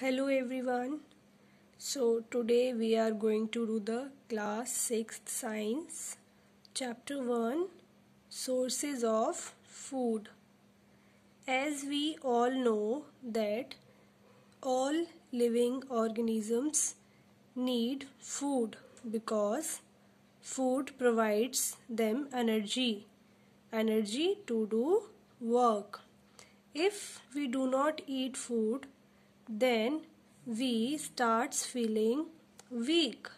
Hello everyone. So today we are going to do the class 6th science chapter 1 sources of food. As we all know that all living organisms need food because food provides them energy energy to do work. If we do not eat food then we starts feeling weak.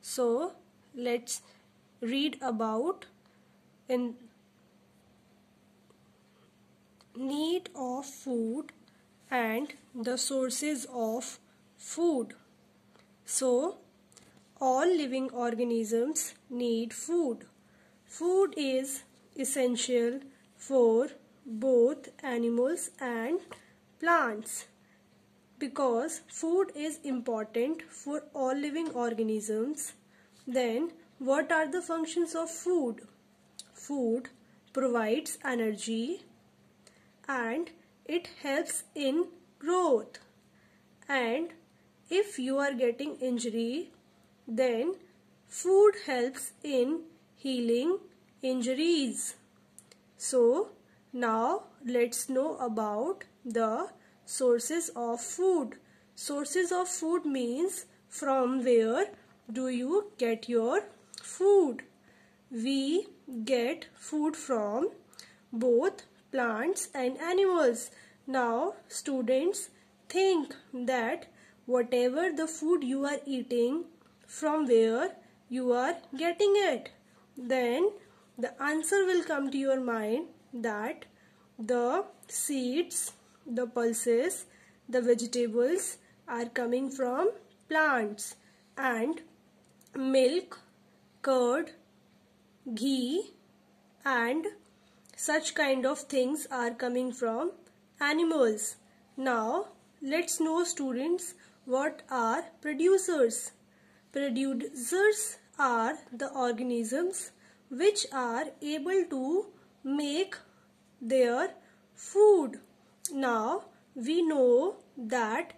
So let's read about in need of food and the sources of food. So all living organisms need food. Food is essential for both animals and plants because food is important for all living organisms, then what are the functions of food? Food provides energy and it helps in growth. And if you are getting injury, then food helps in healing injuries. So now let's know about the sources of food. Sources of food means from where do you get your food? We get food from both plants and animals. Now students think that whatever the food you are eating from where you are getting it. Then the answer will come to your mind that the seeds the pulses, the vegetables are coming from plants and milk, curd, ghee and such kind of things are coming from animals. Now let's know students what are producers. Producers are the organisms which are able to make their food now we know that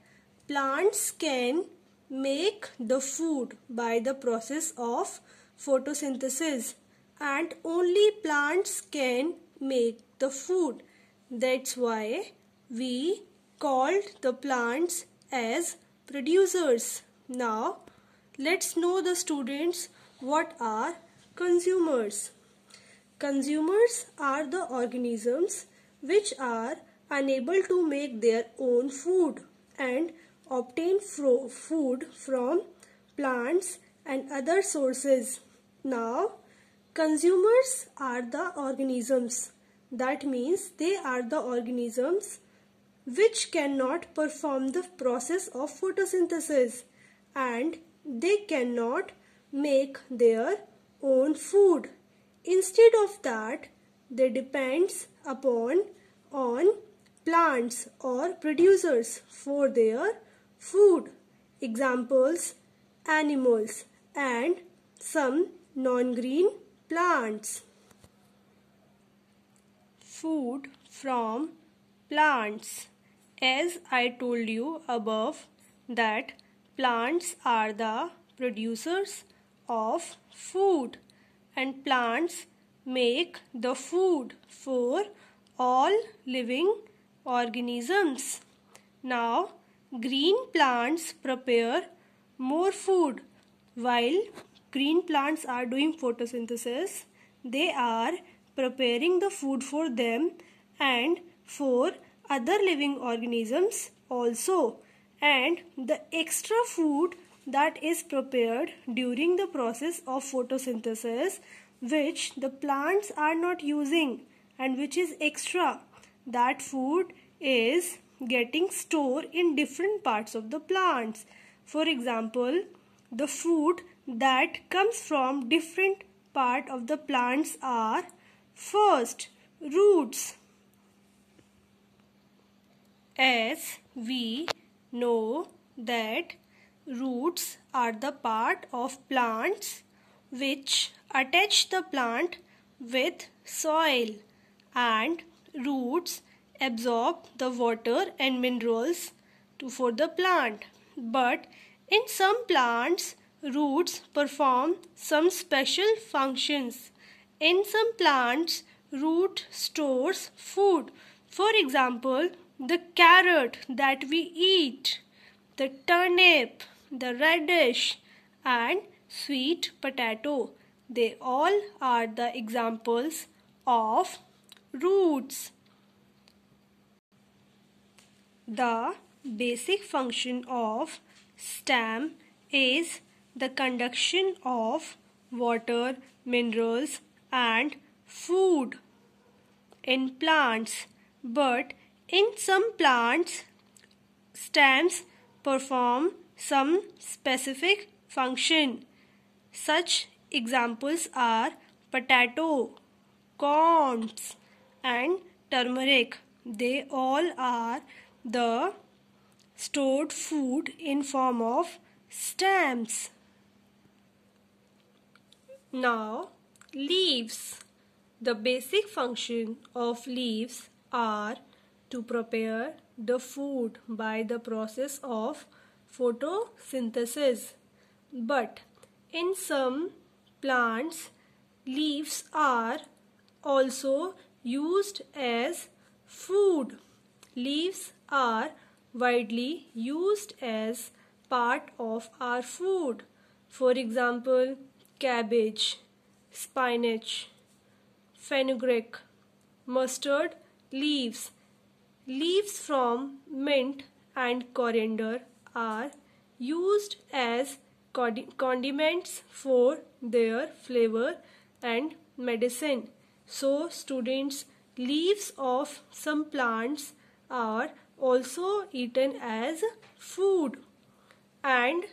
plants can make the food by the process of photosynthesis and only plants can make the food. That's why we called the plants as producers. Now let's know the students what are consumers. Consumers are the organisms which are unable to make their own food and obtain food from plants and other sources. Now, consumers are the organisms. That means they are the organisms which cannot perform the process of photosynthesis and they cannot make their own food. Instead of that, they depends upon on plants or producers for their food. Examples animals and some non-green plants. Food from plants. As I told you above that plants are the producers of food and plants make the food for all living organisms. Now, green plants prepare more food. While green plants are doing photosynthesis, they are preparing the food for them and for other living organisms also. And the extra food that is prepared during the process of photosynthesis which the plants are not using and which is extra that food is getting stored in different parts of the plants. For example, the food that comes from different part of the plants are first roots. As we know that roots are the part of plants which attach the plant with soil and roots absorb the water and minerals to, for the plant. But in some plants, roots perform some special functions. In some plants, root stores food. For example, the carrot that we eat, the turnip, the radish, and sweet potato. They all are the examples of roots. The basic function of stem is the conduction of water, minerals and food in plants but in some plants stems perform some specific function such examples are potato corns and turmeric. They all are the stored food in form of stems now leaves. The basic function of leaves are to prepare the food by the process of photosynthesis. But in some plants, leaves are also used as food. Leaves are widely used as part of our food. For example, cabbage, spinach, fenugreek, mustard leaves. Leaves from mint and coriander are used as condiments for their flavor and medicine. So students leaves of some plants are also eaten as food and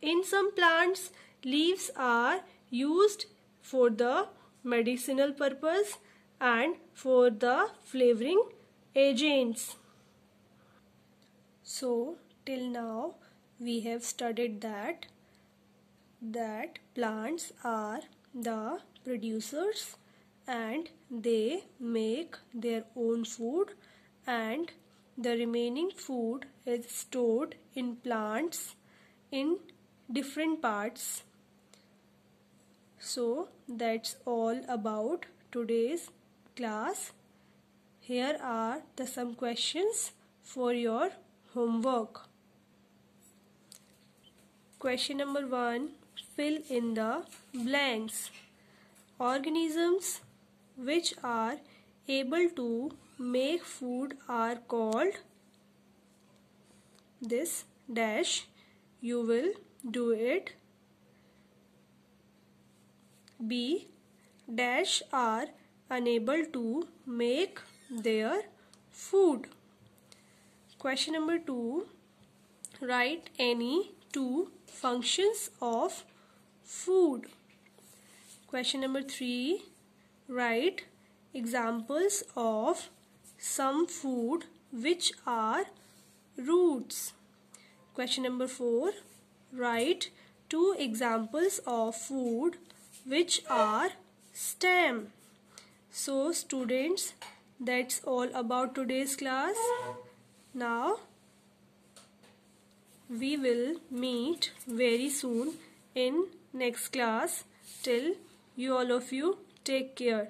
in some plants leaves are used for the medicinal purpose and for the flavoring agents. So till now we have studied that that plants are the producers and they make their own food and the remaining food is stored in plants in different parts so that's all about today's class. Here are the some questions for your homework. Question number 1 Fill in the blanks. Organisms which are able to make food are called this dash you will do it B dash are unable to make their food. Question number 2 write any two functions of food. Question number 3 write examples of some food which are roots. Question number 4 write two examples of food which are STEM. So students, that's all about today's class. Now, we will meet very soon in next class. Till you all of you take care